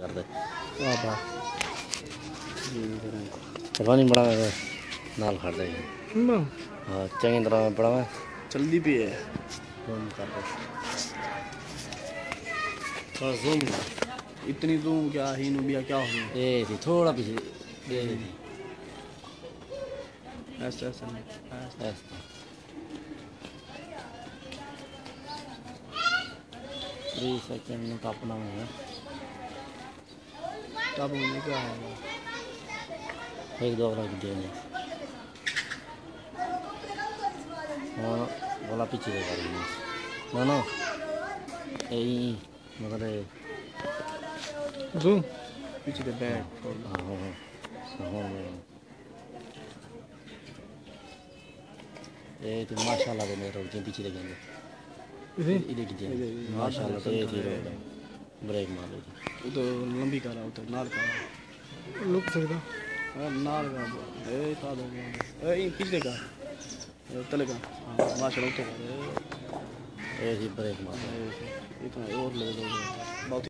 पानी हाँ, बड़ा है नाल खड़ रहे हैं हाँ चंगी तरह में पड़ा है। जल्दी भी है। जूम कर रहे जूम इतनी जूम क्या ही नुबिया क्या हो ये थी थोड़ा पीछे। ये थी ऐसा ऐसा। ऐसा। थ्री सेकेंड में कापना है तब मुझे क्या है एक दो वाला वीडियो में हाँ वाला पीछे से कर ली ना ना यही मतलब जूम पीछे दे बैक हाँ हाँ हाँ हाँ ये तो माशाल्लाह के मेरे रोक पीछे लगेंगे इधर इधर की माशाल्लाह तो ये थी रोक ब्रेक मार लो तो लंबी करा उधर नाल करा लुक सकदा नाल का ए ता दो ए ये पिछले का तले का माशाल्लाह तो ए ये ब्रेक मार ए, इतना और ले लो बहुत